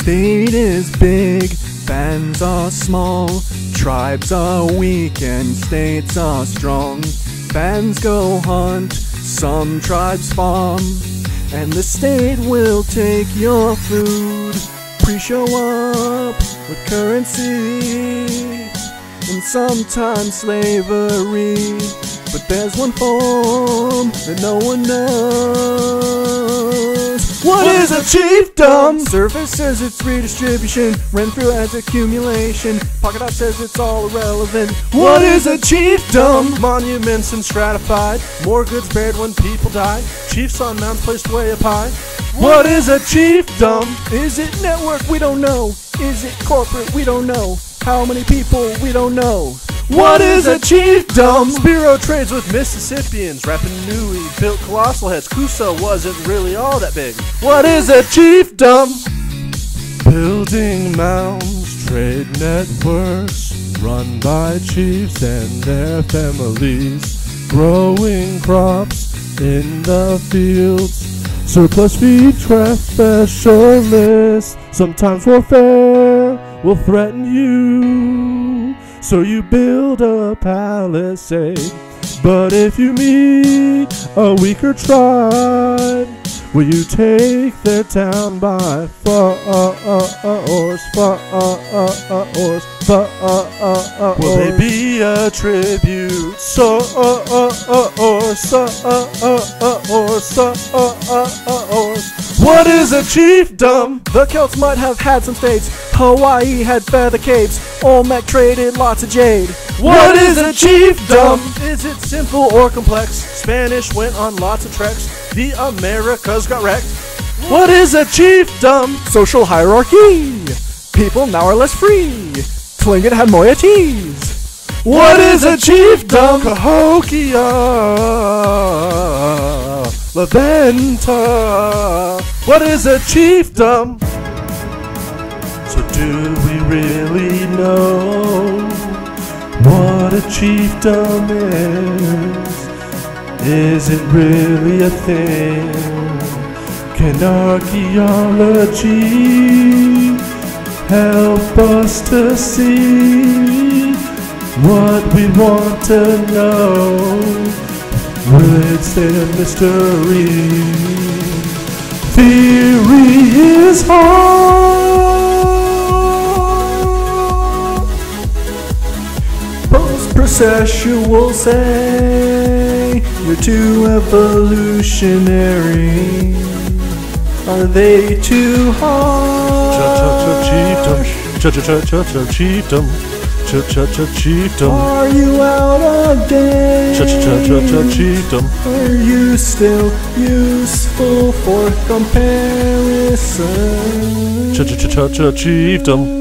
state is big, bands are small, tribes are weak, and states are strong. Bands go hunt, some tribes farm, and the state will take your food. Pre-show up with currency, and sometimes slavery. But there's one form that no one knows. What is a chiefdom? Service says it's redistribution, rent through as accumulation. Pauketat says it's all irrelevant. What is a chiefdom? Monuments and stratified, more goods buried when people die. Chiefs on mounds placed way up high. What is a chiefdom? Is it network? We don't know. Is it corporate? We don't know. How many people? We don't know. What is a chiefdom? Spiro trades with Mississippians. Rapa Nui built colossal heads. Cusco wasn't really all that big. What is a chiefdom? Building mounds, trade networks, run by chiefs and their families. Growing crops in the fields, surplus feed trap specialists. Sometimes warfare will threaten you, so you build a palisade. But if you meet a weaker tribe, will you take their town by force? Force, force. Will they be a tribute? So, What is a chiefdom? The Celts might have had some states. Hawaii had feather capes. Olmec traded lots of jade. What is a chiefdom? Is it simple or complex? Spanish went on lots of treks. The Americas got wrecked. What is a chiefdom? Social hierarchy. People now are less free. Tlingit had moieties. What is a chiefdom? Cahokia, La Venta. What is a chiefdom? So do we really know what a chiefdom is? Is it really a thing? Can archaeology help us to see what we want to know? Will it stay a mystery? Theory is hard. Post procession will say you're too evolutionary. Are they too hard? Chiefdom, chiefdom, chiefdom, Are you out of date? chiefdom. Are you still useful for comparison? Chiefdom.